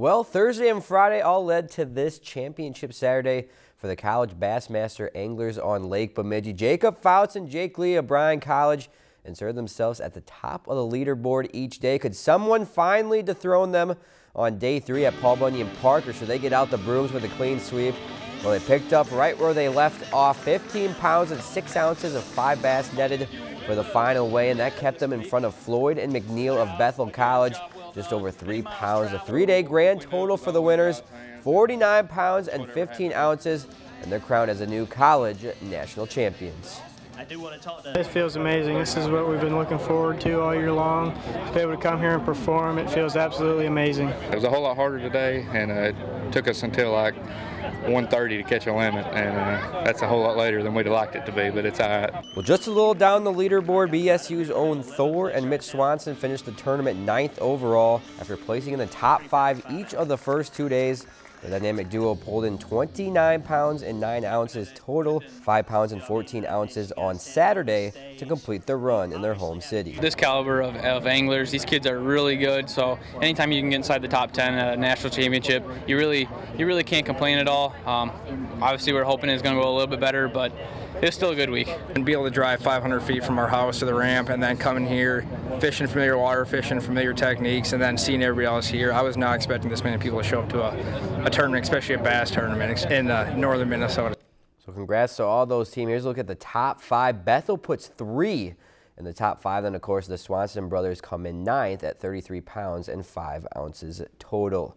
Well, Thursday and Friday all led to this championship Saturday for the College Bassmaster Anglers on Lake Bemidji. Jacob Fouts and Jake Lee of Bryan College inserted themselves at the top of the leaderboard each day. Could someone finally dethrone them on day three at Paul Bunyan Park, or should they get out the brooms with a clean sweep? Well, they picked up right where they left off 15 pounds and 6 ounces of five bass netted for the final weigh, and that kept them in front of Floyd and McNeil of Bethel College, just over 3 pounds. A three-day grand total for the winners, 49 pounds and 15 ounces, and they're crowned as the new college national champions. This feels amazing. This is what we've been looking forward to all year long. To be able to come here and perform, it feels absolutely amazing. It was a whole lot harder today, and uh, it took us until like 1.30 to catch a limit, and uh, that's a whole lot later than we'd have liked it to be, but it's all right. Well, just a little down the leaderboard, BSU's own Thor and Mitch Swanson finished the tournament ninth overall after placing in the top five each of the first two days. The dynamic duo pulled in 29 pounds and 9 ounces total, 5 pounds and 14 ounces on Saturday to complete the run in their home city. This caliber of, of anglers, these kids are really good, so anytime you can get inside the top 10 at a national championship, you really you really can't complain at all. Um, obviously, we're hoping it's going to go a little bit better, but it's still a good week. And be able to drive 500 feet from our house to the ramp and then coming here, fishing familiar water, fishing familiar techniques, and then seeing everybody else here. I was not expecting this many people to show up to a, a tournament, especially a bass tournament in uh, northern Minnesota. So congrats to all those teams. Here's a look at the top five. Bethel puts three in the top five. Then, of course, the Swanson brothers come in ninth at 33 pounds and 5 ounces total.